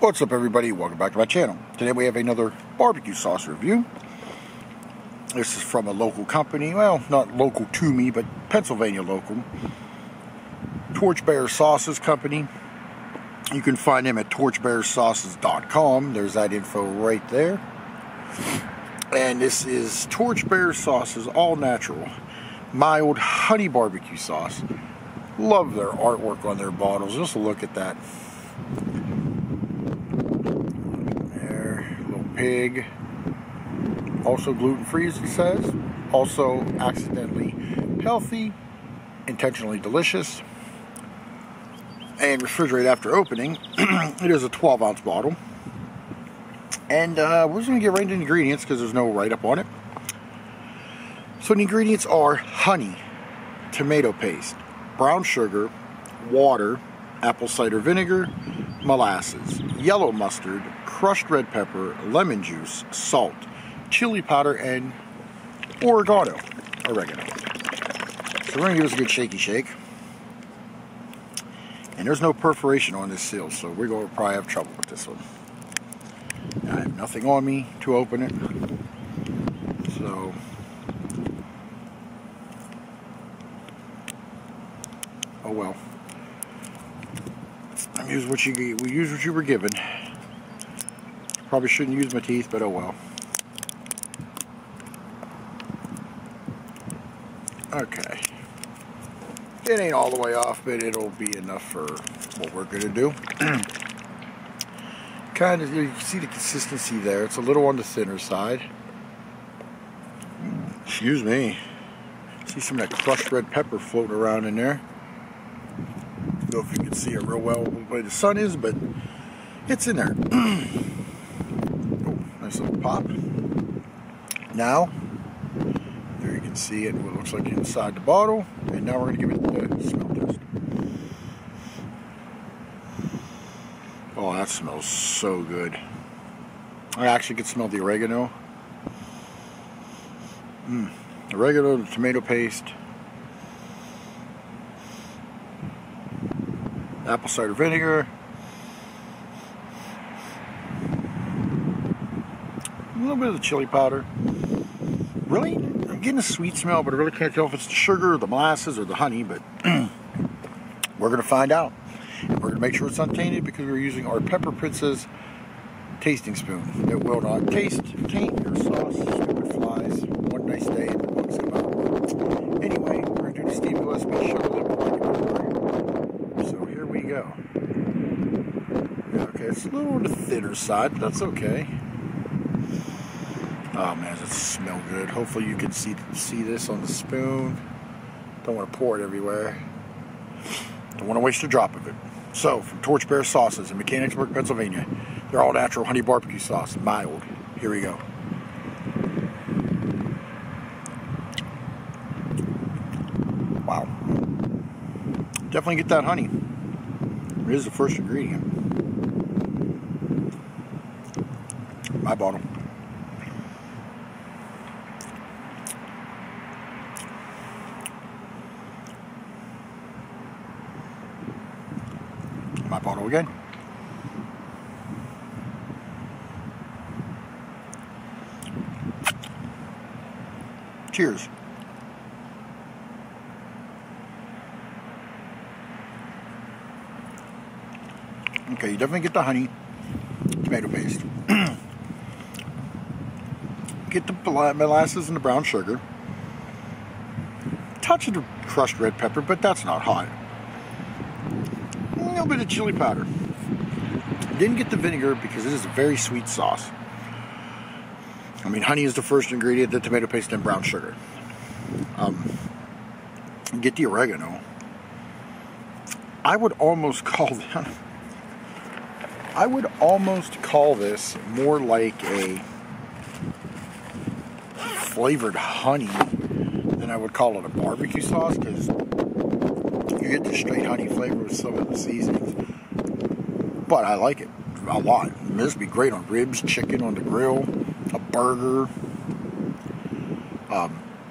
What's up everybody, welcome back to my channel. Today we have another barbecue sauce review. This is from a local company, well not local to me, but Pennsylvania local. Torchbearer Sauces Company. You can find them at torchbearsauces.com. There's that info right there. And this is Torchbearer Sauces All Natural Mild Honey Barbecue Sauce. Love their artwork on their bottles. Just look at that. Pig. Also gluten free, as it says. Also accidentally healthy, intentionally delicious. And refrigerate after opening. it is a 12 ounce bottle. And uh, we're just going to get right into the ingredients because there's no write up on it. So the ingredients are honey, tomato paste, brown sugar, water, apple cider vinegar, molasses, yellow mustard, crushed red pepper, lemon juice, salt, chili powder, and oregano, oregano. So we're to give this a good shaky shake. And there's no perforation on this seal, so we're to probably have trouble with this one. I have nothing on me to open it. So oh well. I use what you we use what you were given. Probably shouldn't use my teeth, but oh well. Okay. It ain't all the way off, but it'll be enough for what we're going to do. kind of, you can see the consistency there. It's a little on the thinner side. Excuse me. See some of that crushed red pepper floating around in there Don't know if you can see it real well where the sun is, but it's in there. nice little pop. Now, there you can see it, what it looks like inside the bottle. And now we're going to give it the smell test. Oh, that smells so good. I actually can smell the oregano. Mmm. Oregano, the tomato paste, apple cider vinegar, little bit of the chili powder. Really, I'm getting a sweet smell, but I really can't tell if it's the sugar or the molasses or the honey, but we're going to find out. We're going to make sure it's untainted because we're using our Pepper Princess tasting spoon. It will not taste, taint your sauce, stupid flies. One nice day, the bugs come out. Anyway, we're going to do the Stevie Gillespie sugar So here we go. Okay, it's a little on the thinner side, but that's okay. Oh man, it smell good. Hopefully you can see see this on the spoon. Don't want to pour it everywhere. Don't want to waste a drop of it. So, from Torchbearer Sauces in Mechanicsburg, Pennsylvania, they're all natural honey barbecue sauce, mild. Here we go. Wow. Definitely get that honey. It is the first ingredient. My bottle. My bottle again. Cheers. Okay, you definitely get the honey, tomato paste. get the molasses and the brown sugar. Touch of the crushed red pepper, but that's not hot. Little bit of chili powder. Didn't get the vinegar because it is a very sweet sauce. I mean, honey is the first ingredient, the tomato paste, and brown sugar. Um, get the oregano. I would almost call that I would almost call this more like a flavored honey than I would call it a barbecue sauce because get the straight honey flavor with some of the seasonings. But I like it a lot. This would be great on ribs, chicken on the grill, a burger. Um,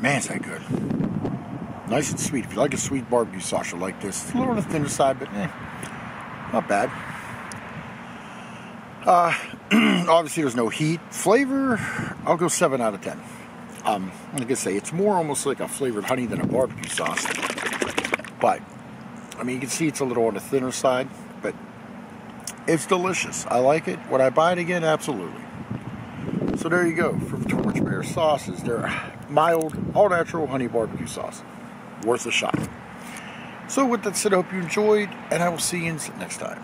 man, is that good. Nice and sweet. If you like a sweet barbecue sauce, you'll like this. It's a little on the thinner side, but eh. Not bad. Uh, obviously, there's no heat. Flavor, I'll go 7 out of 10. Um, like I say, it's more almost like a flavored honey than a barbecue sauce. But, I mean, you can see it's a little on the thinner side, but it's delicious. I like it. Would I buy it again? Absolutely. So there you go. From Torchbear Sauces, they're mild, all natural honey barbecue sauce. Worth a shot. So with that said, I hope you enjoyed, and I will see you next time.